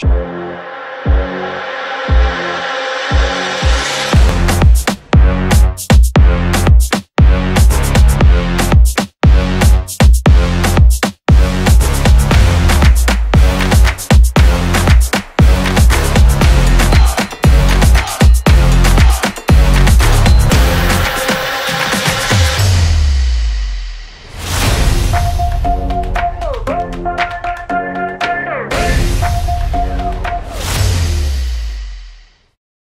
Sure.